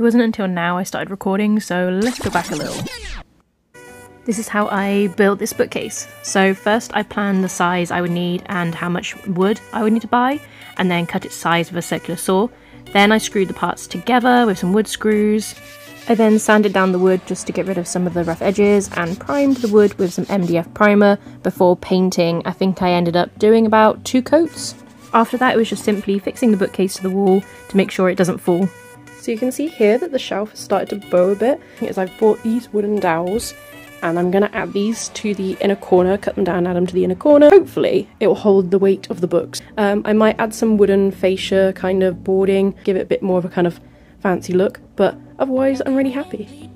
It wasn't until now I started recording, so let's go back a little. This is how I built this bookcase. So first I planned the size I would need and how much wood I would need to buy, and then cut its size with a circular saw. Then I screwed the parts together with some wood screws. I then sanded down the wood just to get rid of some of the rough edges and primed the wood with some MDF primer before painting. I think I ended up doing about two coats. After that it was just simply fixing the bookcase to the wall to make sure it doesn't fall. So you can see here that the shelf has started to bow a bit as I've bought these wooden dowels and I'm going to add these to the inner corner, cut them down, add them to the inner corner. Hopefully it will hold the weight of the books. Um, I might add some wooden fascia kind of boarding, give it a bit more of a kind of fancy look, but otherwise I'm really happy.